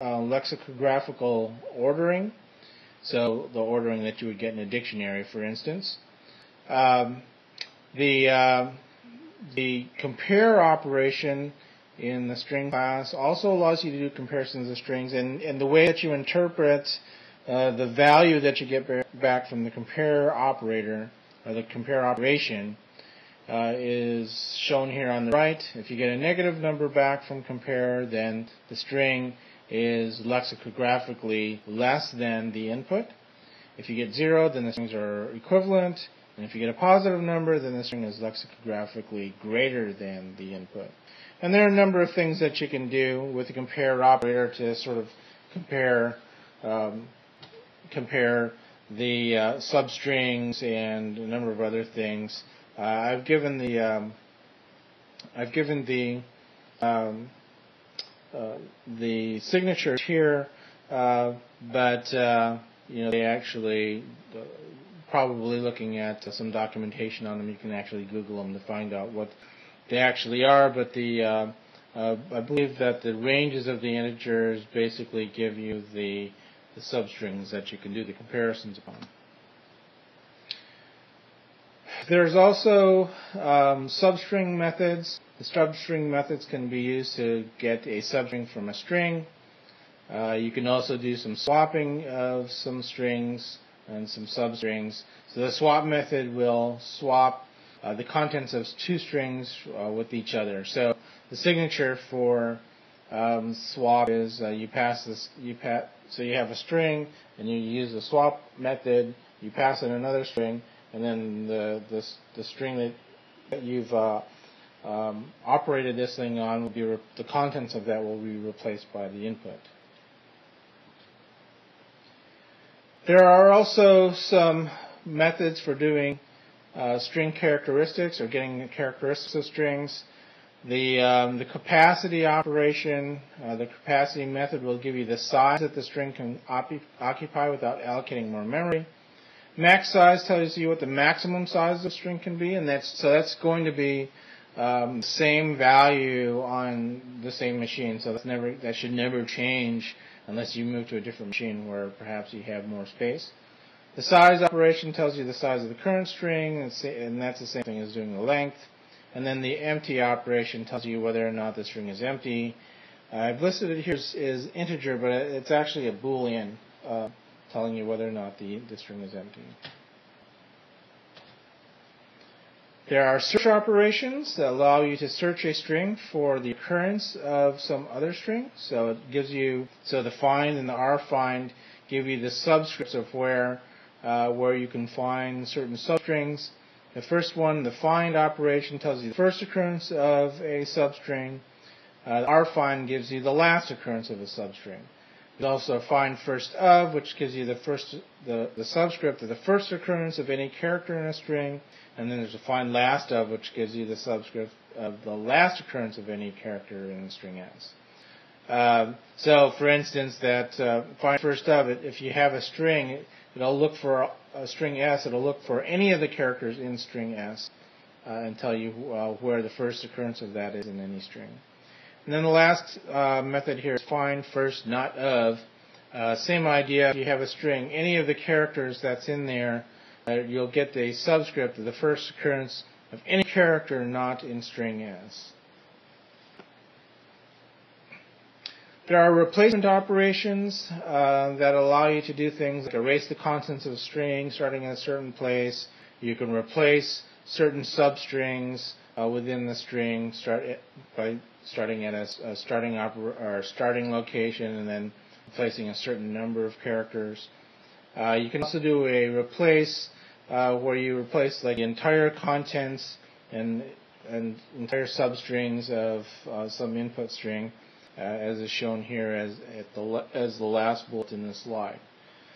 uh, lexicographical ordering, so the ordering that you would get in a dictionary, for instance. Um, the uh, the compare operation in the string class also allows you to do comparisons of strings, and, and the way that you interpret uh, the value that you get back from the compare operator or the compare operation uh, is shown here on the right. If you get a negative number back from compare, then the string is lexicographically less than the input. If you get zero, then the strings are equivalent. And if you get a positive number, then the string is lexicographically greater than the input. And there are a number of things that you can do with the compare operator to sort of compare um, compare the uh, substrings and a number of other things. Uh, I've given the um, I've given the um, the signatures here, uh, but uh, you know they actually uh, probably looking at some documentation on them. You can actually Google them to find out what they actually are. But the I believe that the ranges of the integers basically give you the the substrings that you can do the comparisons upon. There's also um, substring methods. The substring methods can be used to get a substring from a string. Uh, you can also do some swapping of some strings and some substrings. So the swap method will swap uh, the contents of two strings uh, with each other. So the signature for um, swap is uh, you pass this you pass so you have a string and you use the swap method. You pass in another string and then the the, the string that you've uh, um, operated this thing on will be the contents of that will be replaced by the input. There are also some methods for doing uh, string characteristics or getting the characteristics of strings. The, um, the capacity operation, uh, the capacity method will give you the size that the string can occupy without allocating more memory. Max size tells you what the maximum size of the string can be, and that's so that's going to be um, same value on the same machine. So that's never that should never change unless you move to a different machine where perhaps you have more space. The size operation tells you the size of the current string, and that's the same thing as doing the length. And then the empty operation tells you whether or not the string is empty. I've listed it here as, as integer, but it's actually a boolean. Uh, telling you whether or not the, the string is empty. There are search operations that allow you to search a string for the occurrence of some other string. So it gives you, so the find and the rfind give you the subscripts of where, uh, where you can find certain substrings. The first one, the find operation, tells you the first occurrence of a substring. Uh, rfind gives you the last occurrence of a substring. There's also find first of, which gives you the first the, the subscript of the first occurrence of any character in a string, and then there's a find last of, which gives you the subscript of the last occurrence of any character in a string s. Um, so, for instance, that uh, find first of it, if you have a string, it'll look for a, a string s. It'll look for any of the characters in string s uh, and tell you uh, where the first occurrence of that is in any string. And then the last uh, method here is find first, not of. Uh, same idea. If you have a string, any of the characters that's in there, uh, you'll get the subscript of the first occurrence of any character not in string S. There are replacement operations uh, that allow you to do things like erase the contents of a string starting in a certain place. You can replace certain substrings uh, within the string start by starting at a, a starting oper- or starting location and then placing a certain number of characters. Uh, you can also do a replace uh, where you replace like the entire contents and and entire substrings of uh, some input string, uh, as is shown here as at the as the last bullet in this slide.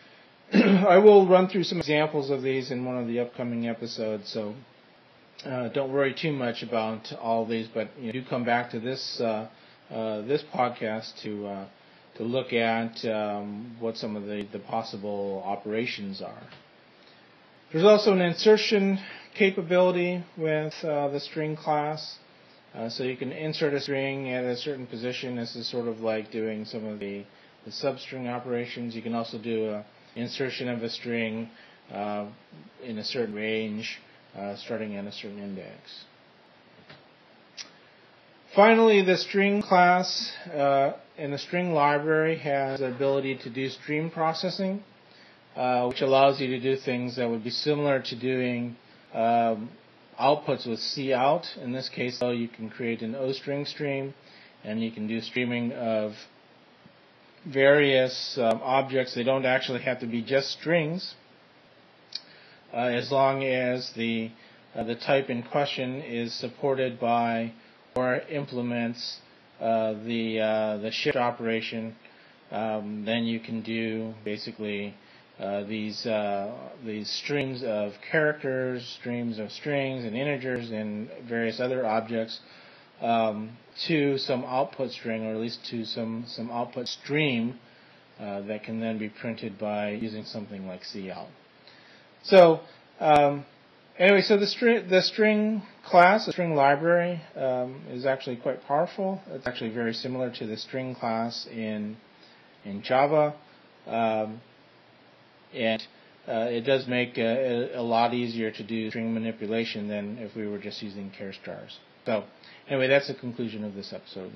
I will run through some examples of these in one of the upcoming episodes, so uh, don't worry too much about all these, but you know, do come back to this uh, uh, this podcast to uh, to look at um, what some of the, the possible operations are. There's also an insertion capability with uh, the string class. Uh, so you can insert a string at a certain position. This is sort of like doing some of the the substring operations. You can also do a insertion of a string in a certain range, uh, starting at a certain index. Finally, the string class uh, in the string library has the ability to do stream processing, uh, which allows you to do things that would be similar to doing um, outputs with cout. In this case, though, you can create an O-string stream, and you can do streaming of various um, objects. They don't actually have to be just strings, uh, as long as the uh, the type in question is supported by or implements uh, the uh, the shift operation, um, then you can do basically uh, these uh, these streams of characters, streams of strings and integers and various other objects um, to some output string, or at least to some some output stream uh, that can then be printed by using something like cout. So um, Anyway, so the string the string class, the string library, um, is actually quite powerful. It's actually very similar to the string class in in Java, um, and uh, it does make a, a, lot easier to do string manipulation than if we were just using char stars. So, anyway, that's the conclusion of this episode.